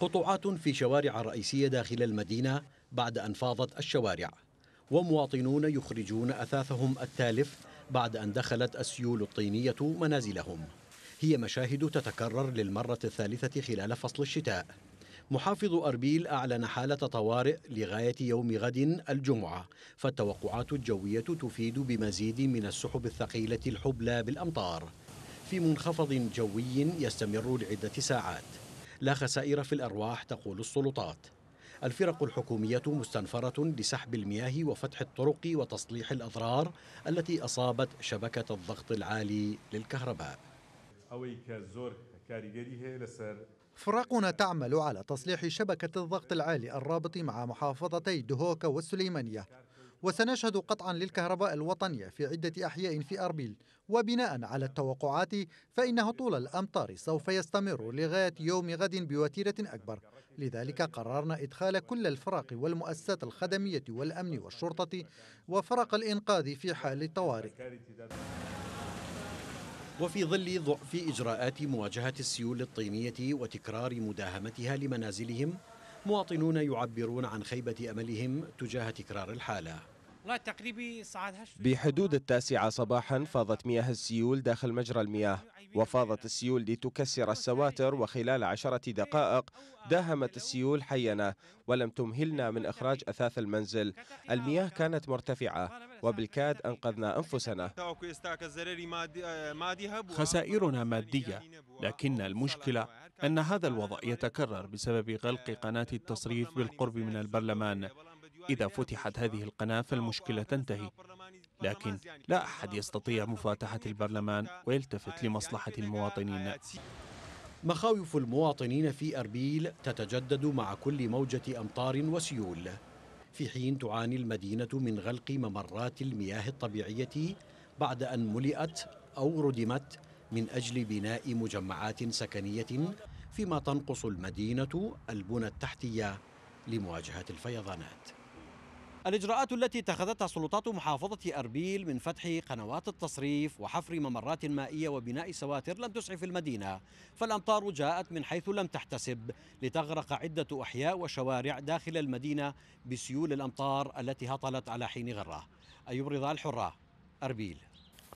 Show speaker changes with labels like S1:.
S1: قطوعات في شوارع رئيسية داخل المدينة بعد أن فاضت الشوارع ومواطنون يخرجون أثاثهم التالف بعد أن دخلت السيول الطينية منازلهم. هي مشاهد تتكرر للمرة الثالثة خلال فصل الشتاء. محافظ أربيل أعلن حالة طوارئ لغاية يوم غد الجمعة فالتوقعات الجوية تفيد بمزيد من السحب الثقيلة الحبلى بالأمطار. في منخفض جوي يستمر لعدة ساعات. لا خسائر في الأرواح تقول السلطات. الفرق الحكومية مستنفرة لسحب المياه وفتح الطرق وتصليح الأضرار التي أصابت شبكة الضغط العالي للكهرباء.
S2: فرقنا تعمل على تصليح شبكة الضغط العالي الرابط مع محافظتي دهوكا والسليمانية وسنشهد قطعا للكهرباء الوطنية في عدة أحياء في أربيل. وبناء على التوقعات فإن هطول الأمطار سوف يستمر لغاية يوم غد بوتيرة أكبر. لذلك قررنا إدخال كل الفرق والمؤسسات الخدمية والأمن والشرطة وفرق الإنقاذ في حال الطوارئ.
S1: وفي ظل ضعف إجراءات مواجهة السيول الطينية وتكرار مداهمتها لمنازلهم مواطنون يعبرون عن خيبة أملهم تجاه تكرار الحالة.
S3: بحدود التاسعة صباحا فاضت مياه السيول داخل مجرى المياه وفاضت السيول لتكسر السواتر وخلال عشرة دقائق داهمت السيول حينا ولم تمهلنا من إخراج أثاث المنزل. المياه كانت مرتفعة وبالكاد أنقذنا أنفسنا.
S4: خسائرنا مادية لكن المشكلة أن هذا الوضع يتكرر بسبب غلق قناة التصريف بالقرب من البرلمان. إذا فتحت هذه القناة فالمشكلة تنتهي. لكن لا أحد يستطيع مفاتحة البرلمان ويلتفت لمصلحة المواطنين.
S1: مخاوف المواطنين في أربيل تتجدد مع كل موجة أمطار وسيول. في حين تعاني المدينة من غلق ممرات المياه الطبيعية بعد أن ملئت أو ردمت من أجل بناء مجمعات سكنية فيما تنقص المدينة البنى التحتية لمواجهة الفيضانات. الإجراءات التي اتخذتها سلطات محافظة أربيل من فتح قنوات التصريف وحفر ممرات مائية وبناء سواتر لم تسعف المدينة. فالأمطار جاءت من حيث لم تحتسب لتغرق عدة أحياء وشوارع داخل المدينة بسيول الأمطار التي هطلت على حين غرة. أيوب رضا الحرة أربيل.